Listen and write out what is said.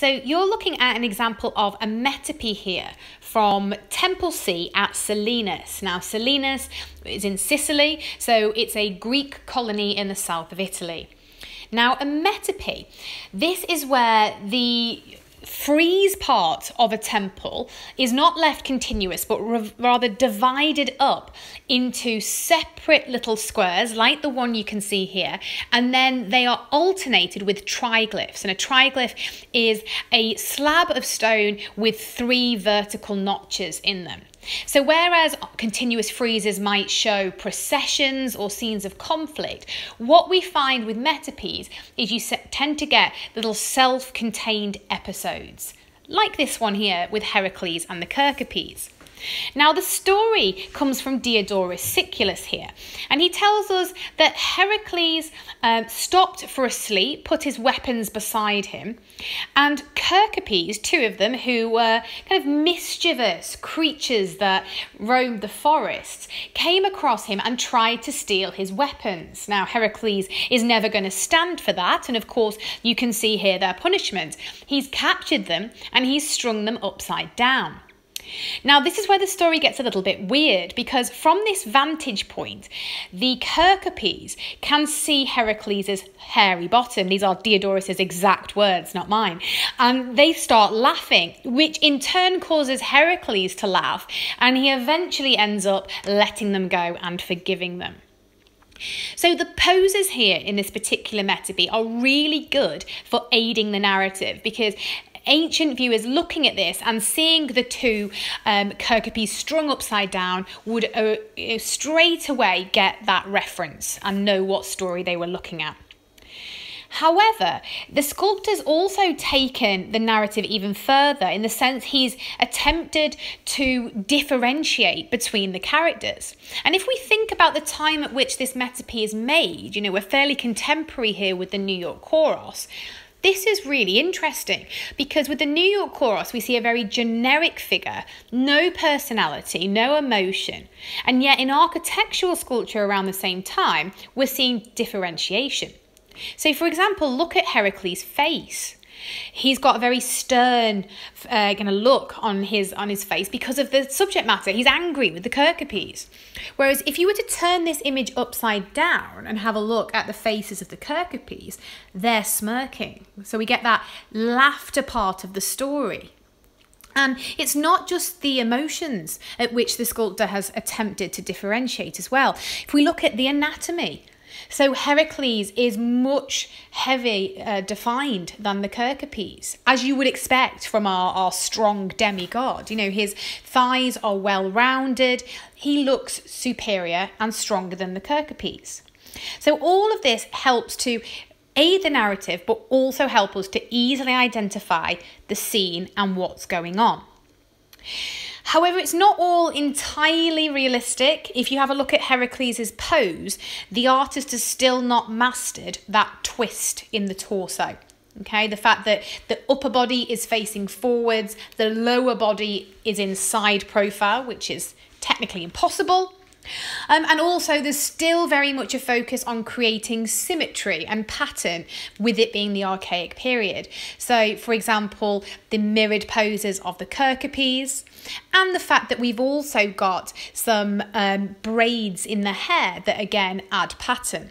So you're looking at an example of a metope here from Temple C at Selinus. Now Selinus is in Sicily, so it's a Greek colony in the south of Italy. Now a metope, this is where the frieze part of a temple is not left continuous but rather divided up into separate little squares like the one you can see here and then they are alternated with triglyphs. And a triglyph is a slab of stone with three vertical notches in them so, whereas continuous friezes might show processions or scenes of conflict, what we find with metopes is you tend to get little self contained episodes, like this one here with Heracles and the Kerkopes. Now, the story comes from Diodorus Siculus here, and he tells us that Heracles um, stopped for a sleep, put his weapons beside him, and Kerkopes, two of them, who were kind of mischievous creatures that roamed the forests, came across him and tried to steal his weapons. Now, Heracles is never going to stand for that, and of course, you can see here their punishment. He's captured them and he's strung them upside down. Now, this is where the story gets a little bit weird because from this vantage point, the Kerkopes can see Heracles' hairy bottom. These are Diodorus's exact words, not mine. And they start laughing, which in turn causes Heracles to laugh, and he eventually ends up letting them go and forgiving them. So the poses here in this particular metope are really good for aiding the narrative because ancient viewers looking at this and seeing the two um, strung upside down would uh, straight away get that reference and know what story they were looking at. However, the sculptor's also taken the narrative even further in the sense he's attempted to differentiate between the characters. And if we think about the time at which this metope is made, you know, we're fairly contemporary here with the New York Kouros. This is really interesting because with the New York Kouros, we see a very generic figure, no personality, no emotion. And yet in architectural sculpture around the same time, we're seeing differentiation. So, for example, look at Heracles' face. He's got a very stern uh, kind of look on his on his face because of the subject matter. He's angry with the Kerkopes. Whereas if you were to turn this image upside down and have a look at the faces of the Kerkopes, they're smirking. So we get that laughter part of the story. And it's not just the emotions at which the sculptor has attempted to differentiate as well. If we look at the anatomy, so Heracles is much heavy uh, defined than the Kerkopes, as you would expect from our, our strong demigod. You know, his thighs are well rounded, he looks superior and stronger than the Kerkopes. So all of this helps to aid the narrative, but also help us to easily identify the scene and what's going on. However, it's not all entirely realistic. If you have a look at Heracles' pose, the artist has still not mastered that twist in the torso. Okay, the fact that the upper body is facing forwards, the lower body is in side profile, which is technically impossible. Um, and also, there's still very much a focus on creating symmetry and pattern with it being the archaic period. So, for example, the mirrored poses of the Kerkopes, and the fact that we've also got some um, braids in the hair that again add pattern.